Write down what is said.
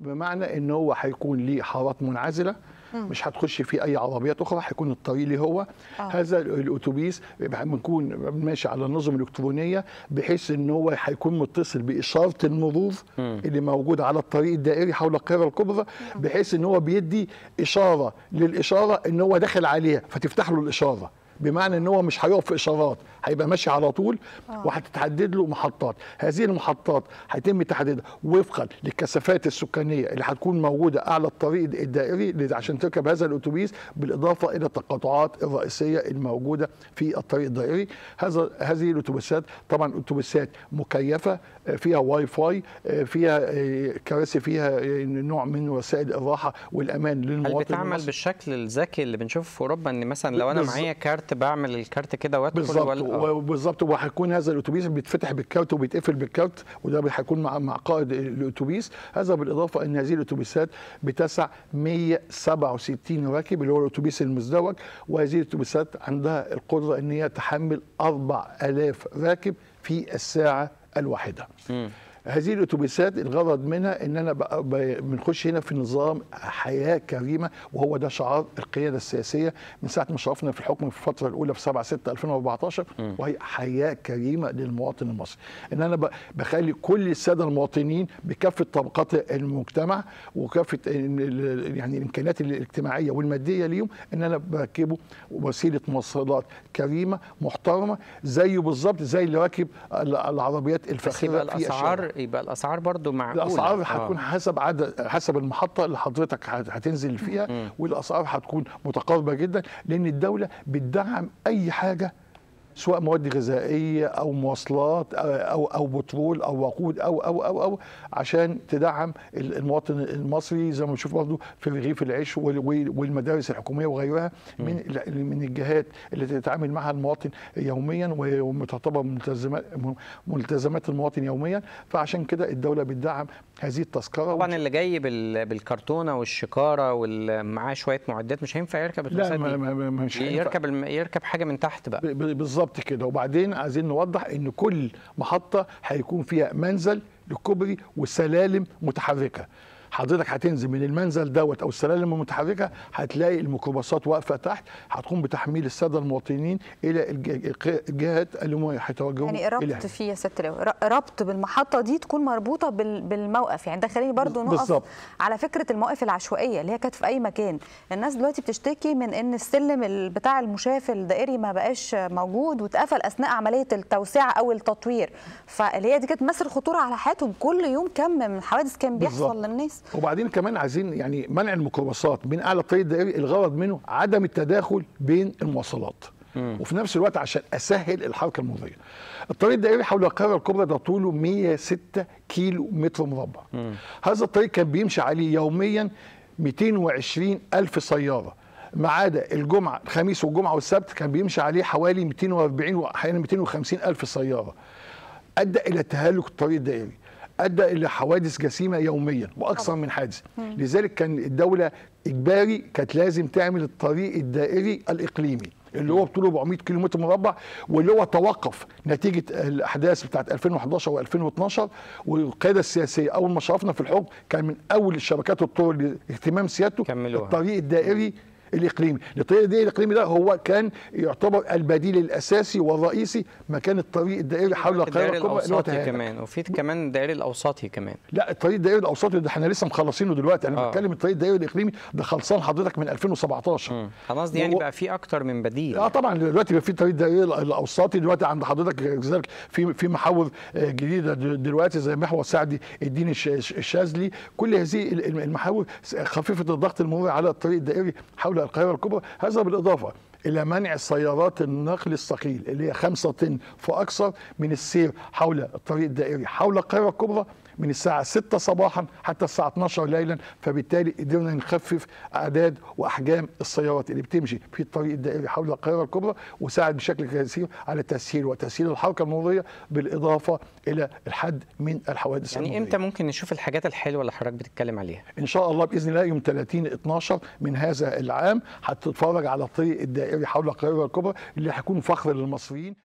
بمعنى إن هو هيكون ليه حارات منعزلة مش هتخش فيه أي عربيات أخرى هيكون الطريق ليه هو. آه. هذا الأتوبيس بنكون ماشي على النظم الإلكترونية بحيث إن هو هيكون متصل بإشارة المرور اللي موجوده على الطريق الدائري حول القاهرة الكبرى بحيث إن هو بيدي إشارة للإشارة إن هو داخل عليها فتفتح له الإشارة. بمعنى إن هو مش هيقف في إشارات هيبقى ماشي على طول وهتتحدد له محطات هذه المحطات هيتم تحديدها وفقا للكثافات السكانية اللي هتكون موجودة أعلى الطريق الدائري عشان تركب هذا الأتوبيس بالإضافة إلى التقاطعات الرئيسية الموجودة في الطريق الدائري هذا هذه الأتوبيسات طبعا أتوبيسات مكيفة فيها واي فاي فيها كراسي فيها نوع من وسائل الراحة والأمان هل للمواطن بتعمل المصري. بالشكل الذكي اللي بنشوفه في أوروبا إن مثلا لو أنا. معايا كارت بعمل الكارت كده وأدخل بالظبط. وبالظبط وهيكون هذا الأتوبيس بيتفتح بالكارت وبيتقفل بالكارت وده هيكون مع مع قائد الأتوبيس هذا بالإضافة إن هذه الأتوبيسات بتسع 167 راكب اللي هو الأتوبيس المزدوج وهذه الأتوبيسات عندها القدرة إن هي تحمل 4000 راكب في الساعة الواحدة. مم. هذه الأتوبيسات الغرض منها إن أنا بنخش هنا في نظام حياة كريمة وهو ده شعار القيادة السياسية من ساعة ما شرفنا في الحكم في الفترة الأولى في 7 6 2014 وهي حياة كريمة للمواطن المصري إن أنا بخلي كل السادة المواطنين بكافة طبقات المجتمع وكافة يعني الإمكانيات الاجتماعية والمادية ليهم إن أنا بركبه وسيلة مواصلات كريمة محترمة زيه بالظبط زي اللي راكب ال- العربيات الفاخرة في. الأسعار يبقى الأسعار برضو معقولة. الأسعار آه. هتكون حسب عدد حسب المحطة اللي حضرتك هت- هتنزل فيها والأسعار هتكون متقاربة جدا لأن الدولة بتدعم أي حاجة سواء مواد غذائية أو مواصلات أو أو بترول أو وقود أو أو أو أو عشان تدعم ال- المواطن المصري زي ما بنشوف برضه في رغيف العيش وال- وال- والمدارس الحكومية وغيرها من من الجهات اللي تتعامل معها المواطن يوميا وتعتبر ملتزمات ملتزمات المواطن يوميا. فعشان كده الدولة بتدعم هذه التذكرة. طبعا اللي جاي بال... بالكرتونة والشكارة ومعاه شوية معدات مش هينفع يركب لا الاتوبيسات ما دي ما مش هينفع. يركب. يركب حاجة من تحت بقى. ب- ب- بالظبط كده. وبعدين عايزين نوضح إن كل محطة هيكون فيها منزل للكوبري وسلالم متحركة. حضرتك هتنزل من المنزل دوت أو السلالم المتحركة هتلاقي الميكروباصات واقفة تحت هتقوم بتحميل السادة المواطنين إلى الج- الج- الجهات اللي هم هيتوجهوا يعني ربط فيه يا ست ربط بالمحطة دي تكون مربوطة بال- بالموقف. يعني ده خليني برضو نقف بالظبط. على فكرة المواقف العشوائية اللي هي كانت في أي مكان. الناس دلوقتي بتشتكي من إن السلم ال- بتاع المشاة الدائري ما بقاش موجود واتقفل أثناء عملية التوسعة أو التطوير. فاللي هي دي كانت تمثل خطورة على حياتهم. كل يوم كم من حوادث كان بيحصل بالظبط. للناس. وبعدين كمان عايزين يعني منع الميكروباصات من اعلى الطريق الدائري الغرض منه عدم التداخل بين المواصلات وفي نفس الوقت عشان أسهل الحركة المروريه. الطريق الدائري حول القاهرة الكبرى ده طوله 106 كيلو متر مربع. هذا الطريق كان بيمشي عليه يوميا 220 ألف سيارة. ما عدا الجمعة الخميس والجمعة والسبت كان بيمشي عليه حوالي 240 واحيانا 250 ألف سيارة. أدى إلى تهالك الطريق الدائري أدى إلى حوادث جسيمة يوميا وأكثر من حادث لذلك كان الدولة إجباري كانت لازم تعمل الطريق الدائري الإقليمي اللي هو بطوله 400 كيلو متر مربع واللي هو توقف نتيجة الأحداث بتاعت 2011 و2012 والقيادة السياسية أول ما شرفنا في الحكم كان من أول الشبكات الطرق لاهتمام سيادته كملوها. الطريق الدائري الإقليمي الطريق الدائري الإقليمي ده هو كان يعتبر البديل الأساسي والرئيسي مكان الطريق الدائري حول القاهرة الدائري الكبرى اللي هو. كمان وفي كمان الدائري الاوسطي كمان لا الطريق الدائري الاوسطي ده إحنا لسه مخلصينه دلوقتي أنا آه. بتكلم الطريق الدائري الإقليمي ده خلصان حضرتك من 2017 مم. أنا قصدي يعني وهو- بقى في أكتر من بديل آه طبعا دلوقتي بقى في طريق دائري الاوسطي دلوقتي عند حضرتك كذلك في في محاور آه، جديدة دلوقتي زي محور سعدي الدين الش- الش- الشاذلي كل هذه ال- ال- المحاور خفيفة الضغط المروري على الطريق الدائري حول القاهره الكبرى هذا بالإضافة. إلى منع سيارات النقل الثقيل اللي هي 5 طن فاكثر من السير حول الطريق الدائري حول القاهرة الكبرى من الساعة 6 صباحا حتى الساعة 12 ليلا فبالتالي قدرنا نخفف أعداد وأحجام السيارات اللي بتمشي في الطريق الدائري حول القاهرة الكبرى وساعد بشكل كثير على تسهيل وتسهيل الحركة المرورية بالإضافة إلى الحد من الحوادث يعني المرورية. إمتى ممكن نشوف الحاجات الحلوة اللي حضرتك بتتكلم عليها إن شاء الله بإذن الله يوم 30 12 من هذا العام هتتفرج على الطريق الدائري حول القاهره الكبرى اللي هيكون فخر للمصريين.